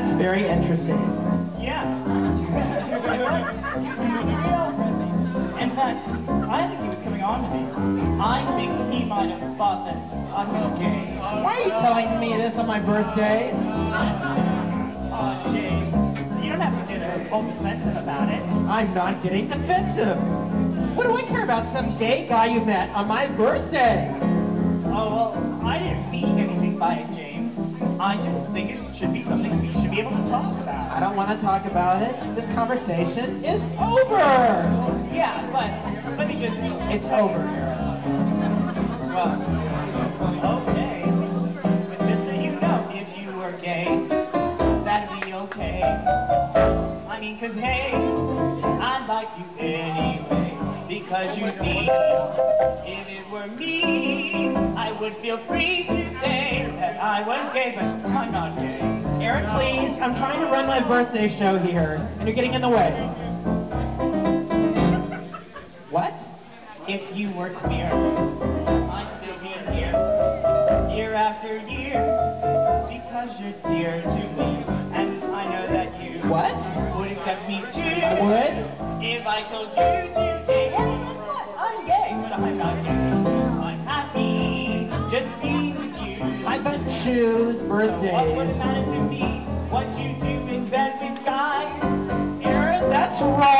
That's very interesting. Yeah. In fact, I think he was coming on to me. I think he might have thought that I'm gay. Why are you telling me this on my birthday? Uh, James, you don't have to get defensive about it. I'm not getting defensive. What do I care about some gay guy you met on my birthday? I don't want to talk about it. This conversation is over. Yeah, but let me just... It's over, Aaron. Well, okay. But just so you know, if you were gay, that'd be okay. I mean, 'cause hey, I'd like you anyway. Because you see, if it were me, I would feel free to say that I was gay, but I'm not gay. Aaron, please. I'm trying to run my birthday show here, and you're getting in the way. What? If you were queer, I'd still be here, year after year, because you're dear to me, and I know that you What? would accept me too. I would? If I told you today, but choose So what would it birthdays. matter to me what you do in bed with guys? Aaron, that's wrong.